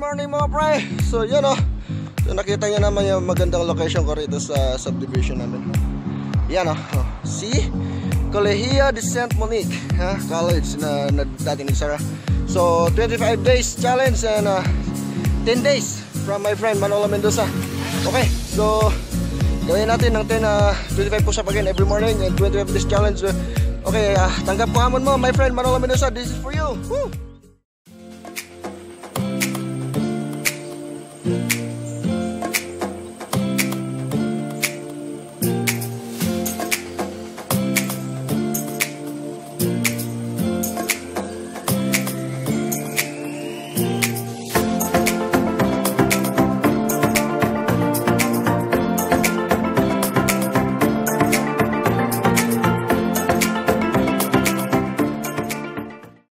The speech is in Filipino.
morning mga pre. So yun oh. So nakita niyo naman yung magandang location ko rito sa subdivision namin. Yan oh. oh. See? Colegio de Saint Monique ha? College na, na dati ni Sarah. So 25 days challenge and uh, 10 days from my friend Manolo Mendoza. Okay, so gawin natin ng 10 uh, 25 push up again every morning and 25 days challenge. Okay, uh, tanggap ko hamon mo my friend Manolo Mendoza. This is for you. Woo!